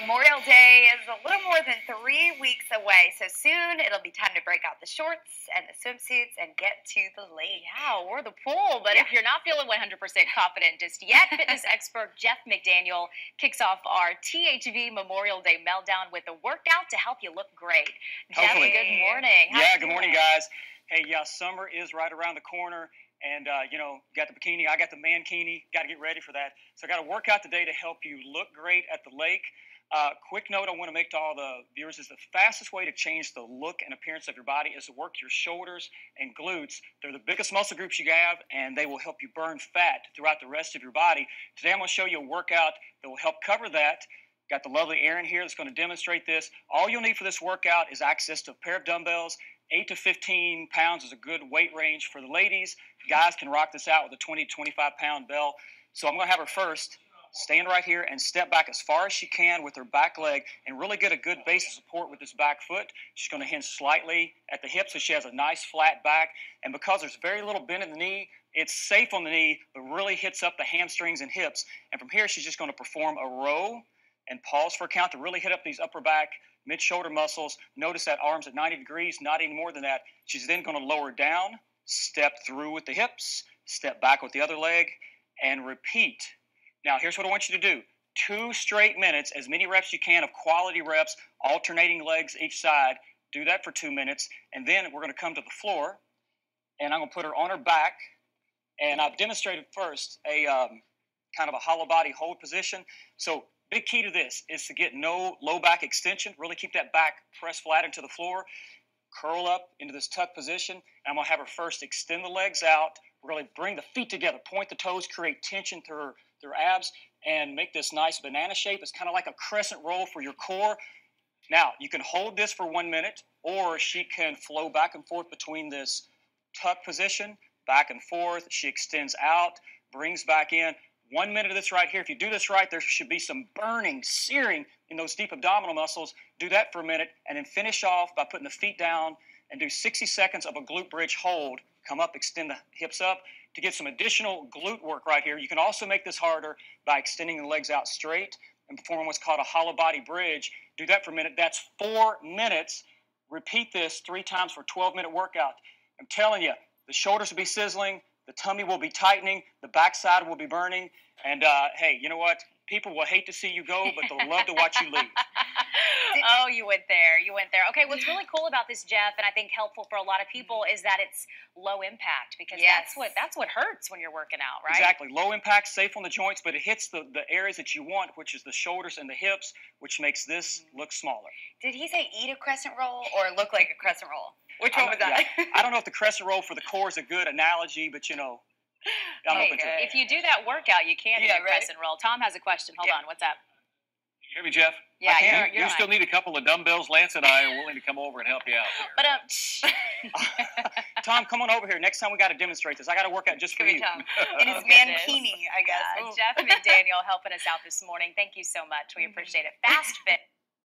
Memorial Day is a little more than three weeks away, so soon it'll be time to break out the shorts and the swimsuits and get to the lake. Yeah, or the pool. But Yeah. if you're not feeling 100% confident just yet, fitness expert Jeff McDaniel kicks off our THV Memorial Day meltdown with a workout to help you look great. Jeff, Hopefully. good morning. How yeah, good morning, guys. Hey, yeah, summer is right around the corner, and uh, you know, got the bikini, I got the mankini. Got to get ready for that. So I got to workout today to help you look great at the lake. Uh, quick note I want to make to all the viewers is the fastest way to change the look and appearance of your body is to work your shoulders and glutes. They're the biggest muscle groups you have, and they will help you burn fat throughout the rest of your body. Today I'm going to show you a workout that will help cover that. Got the lovely Erin here that's going to demonstrate this. All you'll need for this workout is access to a pair of dumbbells. 8 to 15 pounds is a good weight range for the ladies. Guys can rock this out with a 20 to 25 pound bell. So I'm going to have her first stand right here and step back as far as she can with her back leg and really get a good base of support with this back foot. She's going to hinge slightly at the hip so she has a nice flat back. And because there's very little bend in the knee, it's safe on the knee, but really hits up the hamstrings and hips. And from here, she's just going to perform a row and pause for a count to really hit up these upper back, mid shoulder muscles. Notice that arms at 90 degrees, not any more than that. She's then going to lower down, step through with the hips, step back with the other leg, and repeat. Now, here's what I want you to do two straight minutes, as many reps you can of quality reps, alternating legs each side. Do that for two minutes, and then we're going to come to the floor, and I'm going to put her on her back. And I've demonstrated first a um, kind of a hollow body hold position. So, big key to this is to get no low back extension. Really keep that back pressed flat into the floor. Curl up into this tuck position. And I'm going to have her first extend the legs out, really bring the feet together, point the toes, create tension through her, her abs, and make this nice banana shape. It's kind of like a crescent roll for your core. Now, you can hold this for one minute, or she can flow back and forth between this tuck position, back and forth. She extends out, brings back in. One minute of this right here. If you do this right, there should be some burning, searing in those deep abdominal muscles. Do that for a minute, and then finish off by putting the feet down and do 60 seconds of a glute bridge hold. Come up, extend the hips up to get some additional glute work right here. You can also make this harder by extending the legs out straight and performing what's called a hollow body bridge. Do that for a minute. That's four minutes. Repeat this three times for a 12 minute workout. I'm telling you, the shoulders will be sizzling, the tummy will be tightening, the backside will be burning. And uh, hey, you know what? People will hate to see you go, but they'll love to watch you leave. oh, you went there. You went there. Okay, what's really cool about this, Jeff, and I think helpful for a lot of people mm-hmm. is that it's low impact because Yes. that's what that's what hurts when you're working out, right? Exactly. Low impact, safe on the joints, but it hits the, the areas that you want, which is the shoulders and the hips, which makes this mm-hmm. look smaller. Did he say eat a crescent roll or look like a crescent roll? Which one was that? yeah. I don't know if the crescent roll for the core is a good analogy, but you know, I'm There open to it. If you do that workout, you can Yeah, do a right. crescent roll. Tom has a question. Hold Yeah. on. What's up? You hear me, Jeff? Yeah, can. you're, You, you're you still need a couple of dumbbells. Lance and I are willing to come over and help you out. But um, Tom, come on over here. Next time we got to demonstrate this. I got to work out just for Give me you. Tom. In his mankini, I guess. uh, Ooh. Jeff McDaniel helping us out this morning. Thank you so much. We appreciate it. Fast Fit